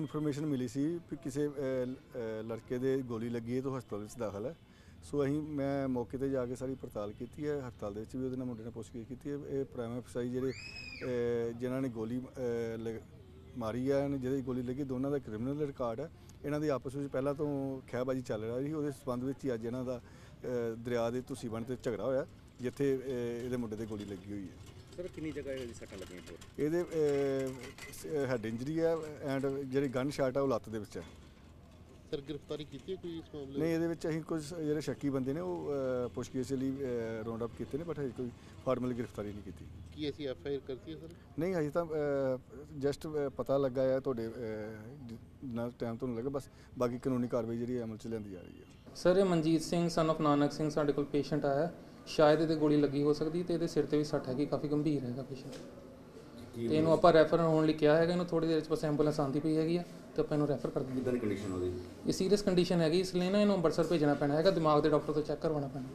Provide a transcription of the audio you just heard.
Information ਮਿਲੀ ਸੀ ਕਿ ਕਿਸੇ ਲੜਕੇ ਦੇ ਗੋਲੀ ਲੱਗੀ ਹੈ ਤੋਂ ਹਸਪਤਾਲ ਵਿੱਚ ਦਾਖਲ ਹੈ। ਸੋ ਅਸੀਂ ਮੈਂ ਮੌਕੇ ਤੇ ਜਾ ਕੇ ਸਾਰੀ ਪੜਤਾਲ ਕੀਤੀ ਹੈ ਹਸਪਤਾਲ ਦੇ ਵਿੱਚ ਵੀ ਉਹਦੇ ਨਾਲ ਮੁੰਡੇ ਨਾਲ ਪੁੱਛਗਿੱਛ ਕੀਤੀ ਹੈ। ਇਹ ਪ੍ਰਾਈਮ ਅਫਸਰ ਜਿਹੜੇ ਅ, ਜਿਨ੍ਹਾਂ ਨੇ ਗੋਲੀ ਲ- ਮਾਰੀ ਹੈ ਜਿਹਦੇ ਗੋਲੀ ਲੱਗੀ ਦੋਨਾਂ ਦਾ ਕ੍ਰਿਮੀਨਲ ਰਿਕਾਰਡ ਹੈ। ਇਹਨਾਂ ਦੀ ਆਪਸ ਵਿੱਚ ਪਹਿਲਾਂ ਤੋਂ ਖਹਿਬਾਜ਼ੀ ਚੱਲ ਰਹੀ ਸੀ ਉਹਦੇ ਸਬੰਧ ਵਿੱਚ ਹੀ ਅੱਜ ਇਹਨਾਂ ਦਾ ਦਰਿਆ ਦੇ ਤੁਸੀਂ ਬਣ ਤੇ ਝਗੜਾ ਹੋਇਆ ਜਿੱਥੇ ਇਹਦੇ ਮੁੰਡੇ ਤੇ ਗੋਲੀ ਲੱਗੀ ਹੋਈ ਹੈ। ਸਰ ਕਿੰਨੀ ਜਗ੍ਹਾ ਇਹਦੀ ਸੱਟਾਂ ਲੱਗੀਆਂ ਹੋਰ? ਇਹਦੇ ਹੈਡ ਇੰਜਰੀ ਹੈ ਐਂਡ ਜਿਹੜੀ ਗਨ ਸ਼ਾਟ ਹੈ ਉਹ ਲੱਤ ਦੇ ਵਿੱਚ ਹੈ ਸਰ ਗ੍ਰਿਫਤਾਰੀ ਕੀਤੀ ਹੈ ਕੋਈ ਇਸ ਮਾਮਲੇ ਨਹੀਂ ਇਹਦੇ ਵਿੱਚ ਅਸੀਂ ਕੁਝ ਜਿਹੜੇ ਸ਼ੱਕੀ ਬੰਦੇ ਨੇ ਉਹ ਪੁੱਛਗਿੱਛ ਲਈ ਰਾਉਂਡ ਅਪ ਕੀਤੇ ਨੇ ਬਟ ਹਜੇ ਕੋਈ ਫਾਰਮਲ ਗ੍ਰਿਫਤਾਰੀ ਨਹੀਂ ਕੀਤੀ। ਕੀ ਅਸੀਂ ਐਫ ਆਈ ਆਰ ਕਰਤੀ ਹੈ ਸਰ? ਨਹੀਂ ਹਜੇ ਤਾਂ ਜਸਟ ਪਤਾ ਲੱਗਾ ਹੈ ਤੁਹਾਡੇ ਨਾਲ ਟਾਈਮ ਤੋਂ ਲੱਗਾ ਬਸ ਬਾਕੀ ਕਾਨੂੰਨੀ ਕਾਰਵਾਈ ਜਿਹੜੀ ਹੈ ਅਮਲ ਚ ਲਿਆਂਦੀ ਜਾ ਰਹੀ ਹੈ ਸਰ ਇਹ ਮਨਜੀਤ ਸਿੰਘ ਸਨ of ਨਾਨਕ ਸਿੰਘ ਸਾਡੇ ਕੋਲ ਪੇਸ਼ੈਂਟ ਆਇਆ। ਹੈ। ਸ਼ਾਇਦ ਇਹਦੇ ਗੋਲੀ ਲੱਗੀ ਹੋ ਸਕਦੀ ਤੇ ਇਹਦੇ ਸਿਰ ਤੇ ਵੀ ਸੱਟ ਹੈਗੀ ਕਾਫੀ ਗੰਭੀਰ ਹੈਗਾ ਪੇਸ਼ੈਂਟ। ਤੇ ਇਹਨੂੰ ਆਪਾਂ ਰੈਫਰ ਹੋਣ ਲਈ ਕਿਹਾ ਹੈਗਾ ਇਹਨੂੰ ਥੋੜੀ ਦੇਰ ਚ ਬਸ ਐਂਬੂਲੈਂਸ ਆਂਦੀ ਪਈ ਹੈਗੀ ਆ ਤੇ ਆਪਾਂ ਇਹਨੂੰ ਰੈਫਰ ਕਰ ਦਿੰਦੇ ਕਿਦਾਂ ਦੀ ਕੰਡੀਸ਼ਨ ਉਹਦੀ? ਇਹ ਸੀਰੀਅਸ ਕੰਡੀਸ਼ਨ ਹੈਗੀ ਇਸ ਲਈ ਨਾ ਇਹਨੂੰ ਅੰਮ੍ਰਿਤਸਰ ਭੇਜਣਾ ਪੈਣਾ ਹੈਗਾ ਦਿਮਾਗ ਦੇ ਡਾਕਟਰ ਤੋਂ ਚੈੱਕ ਕਰਵਾਉਣਾ ਪੈਣਾ।